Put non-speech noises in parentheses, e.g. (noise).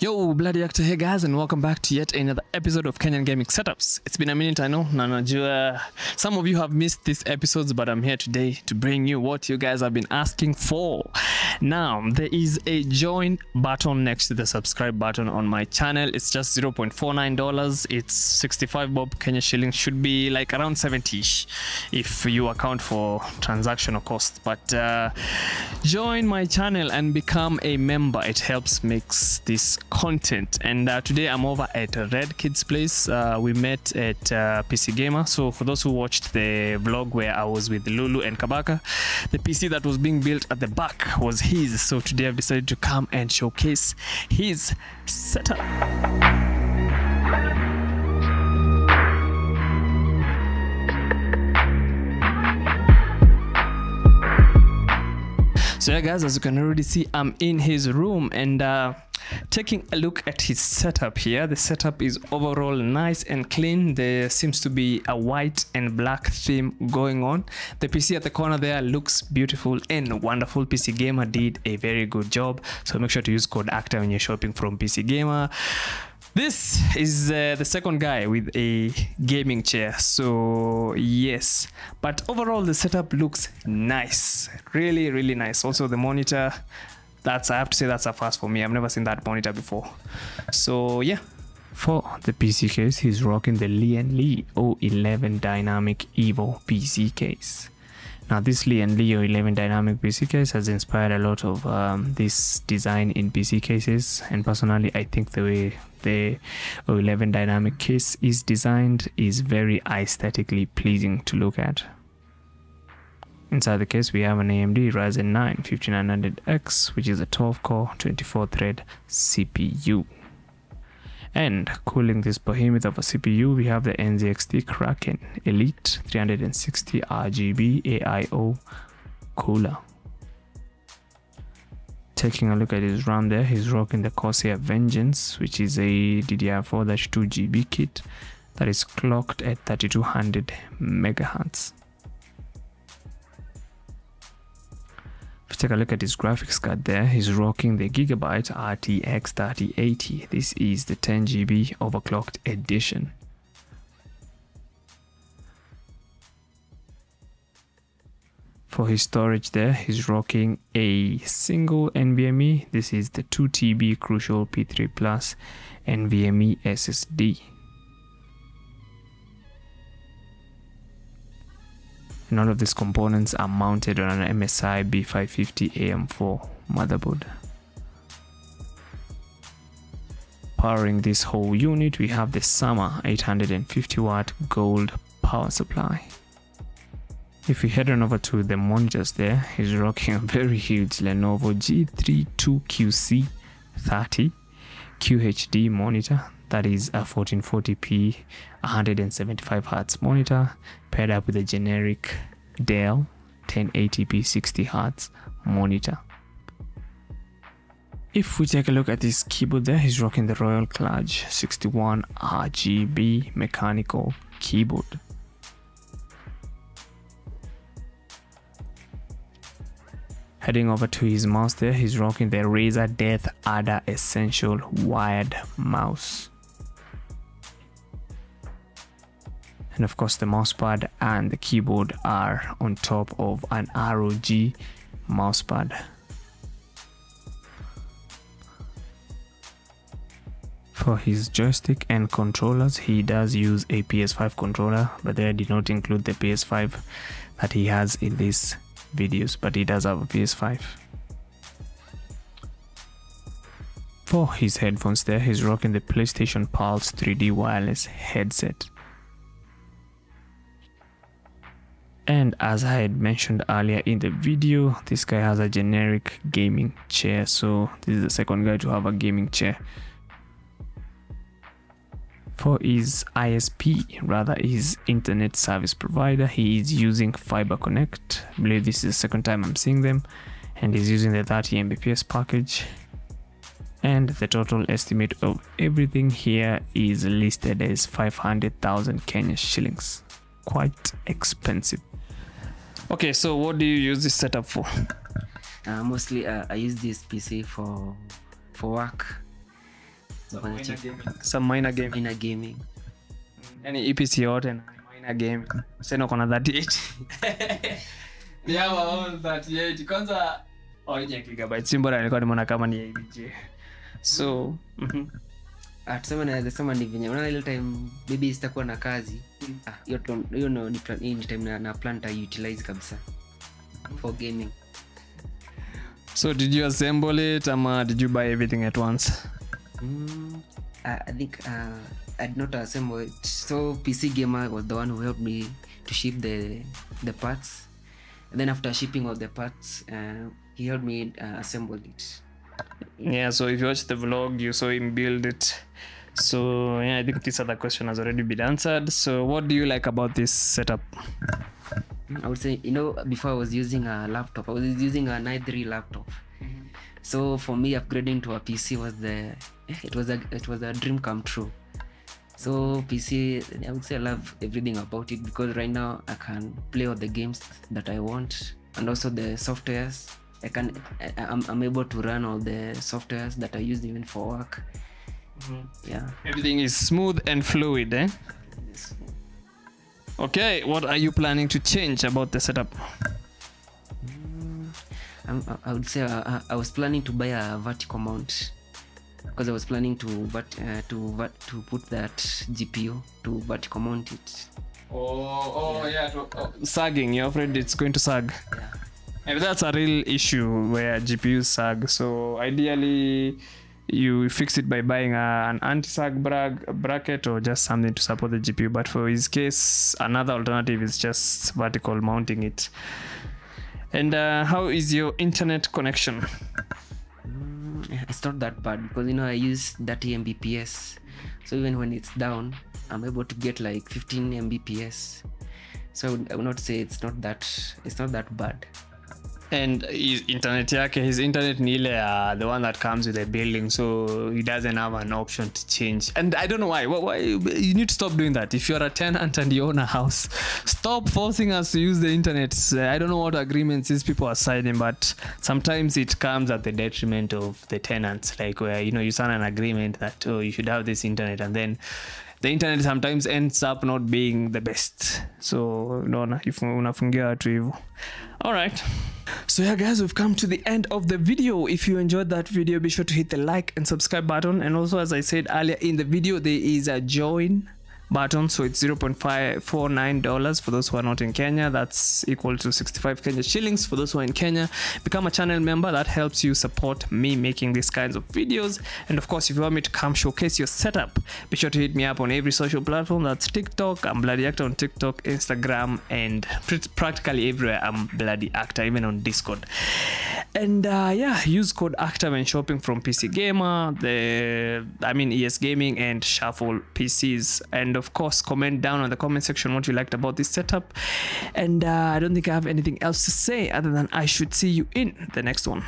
Yo, bloody actor here, guys, and welcome back to yet another episode of Kenyan Gaming Setups. It's been a minute, I know, na some of you have missed these episodes, but I'm here today to bring you what you guys have been asking for. Now, there is a join button next to the subscribe button on my channel. It's just $0.49. It's 65 bob Kenya shilling should be like around 70 ish if you account for transactional cost. But uh, join my channel and become a member. It helps makes this content. And uh, today I'm over at Red Kids Place. Uh, we met at uh, PC Gamer. So for those who watched the vlog where I was with Lulu and Kabaka, the PC that was being built at the back was his. So today I've decided to come and showcase his setup. So yeah, guys, as you can already see, I'm in his room and uh, taking a look at his setup here. The setup is overall nice and clean. There seems to be a white and black theme going on. The PC at the corner there looks beautiful and wonderful. PC Gamer did a very good job. So make sure to use code ACTOR when you're shopping from PC Gamer. This is uh, the second guy with a gaming chair. So, yes. But overall, the setup looks nice. Really, really nice. Also, the monitor, that's, I have to say, that's a first for me. I've never seen that monitor before. So, yeah. For the PC case, he's rocking the Lian Li 011 Dynamic Evo PC case. Now, this Lian Li O11 dynamic PC case has inspired a lot of um, this design in PC cases, and personally, I think the way the 11 dynamic case is designed is very aesthetically pleasing to look at. Inside the case, we have an AMD Ryzen 9 5900X, which is a 12 core, 24 thread CPU. And cooling this behemoth of a CPU, we have the NZXT Kraken Elite 360 RGB AIO cooler. Taking a look at his RAM there, he's rocking the Corsair Vengeance, which is a DDR4 2 GB kit that is clocked at 3200 megahertz. Take a look at his graphics card there, he's rocking the Gigabyte RTX 3080. This is the 10 GB overclocked edition. For his storage there, he's rocking a single NVMe. This is the 2TB Crucial P3 Plus NVMe SSD. And all of these components are mounted on an MSI B550 AM4 motherboard. Powering this whole unit, we have the Summer 850 watt gold power supply. If we head on over to the monitors there, he's rocking a very huge Lenovo G32QC30 QHD monitor that is a 1440p 175 Hz monitor paired up with a generic Dell 1080p 60 Hz monitor. If we take a look at this keyboard there, he's rocking the Royal Kludge 61 RGB mechanical keyboard. Heading over to his mouse there, he's rocking the Razer Death Adder Essential wired mouse. And of course the mousepad and the keyboard are on top of an ROG mousepad. For his joystick and controllers, he does use a PS5 controller, but they did not include the PS5 that he has in these videos, but he does have a PS5. For his headphones there, he's rocking the PlayStation Pulse 3D wireless headset. And as i had mentioned earlier in the video this guy has a generic gaming chair so this is the second guy to have a gaming chair. For his isp rather his internet service provider he is using fiber connect i believe this is the second time i'm seeing them. And he's using the 30 mbps package. And the total estimate of everything here is listed as 500,000 Kenya shillings. Quite expensive Okay, so what do you use this setup for? Uh, mostly, uh, I use this PC for for work. nafanya check some minor game minor gaming. Yani epc yote na minor game sasa kona 38 (laughs) yeah well, 38 kwanza oje gigabyte simbora nilikuwa nimeona kama ni abj so mhm Ah, tuseme naweza sema ni venye unaona ile time bibi sitakuwa na kazi. Ah, hiyo tu- hiyo no, ni, plan, ni time na, na plan tautilize kabisa. For gaming. So did you assemble it ama did you buy everything at once? Mm, I, i think uh, i did not assemble it. So pc gamer was the one who helped me to ship the the parts. And then after shipping of the parts uh, he helped me uh, assemble it yeah so if you watch the vlog you saw him build it so yeah i think this other question has already been answered so what do you like about this setup I would say, you know, before I was using a laptop, I was using an i3 laptop. Mm-hmm. So for me, upgrading to a PC was the, eh, it was a, it was a dream come true. So PC, I would say I love everything about it because right now I can play all the games that I want and also the softwares. I can, I, I'm, I'm able to run all the softwares that I use even for work. Yeah. everything is smooth and fluid eh okay what are you planning to change about the setup Um, I- I would say uh, uh, I was planning to buy a vertical mount because I was planning to vert- uh, to vert- to put that GPU to vertical mount it. oh oh yeah, sagging you're afraid it's going to sag Yeah. And that's a real issue where gpus sag so ideally you fix it by buying a, an anti-sag bracket or just something to support the gpu but for his case another alternative is just vertical mounting it and uh, how is your internet connection Mm, it's not that bad because you know I use 30 Mbps, so even when it's down, I'm able to get like 15 Mbps. So I would, I would not say it's not that it's not that bad. And his internet yake his internet ni ile uh, the one that comes with a building so he doesn't have an option to change. And i don't know why. Why, you need to stop doing that. If you're a tenant and you own a house stop forcing us to use the internet. I don't know what agreements these people are signing but sometimes it comes at the detriment of the tenants. Like where you know you sign an agreement that oh you should have this internet and then the internet sometimes ends up not being the best. So unafungia watu hivo all right so yeah guys we've come to the end of the video. If you enjoyed that video be sure to hit the like and subscribe button. And also as i said earlier in the video there is a join button so it's 0.549 dollars for those who are not in kenya. That's equal to 65 kenya shillings for those who are in kenya. Become a channel member that helps you support me making these kinds of videos. And of course if you want me to come showcase your setup be sure to hit me up on every social platform. That's tiktok. I'm bloody actor on tiktok instagram and practically everywhere i'm bloody actor even on discord. And uh, yeah use code actor when shopping from pc gamer. The i mean es gaming and shuffle pcs and of course comment down on the comment section what you liked about this setup. And uh, i don't think i have anything else to say other than i should see you in the next one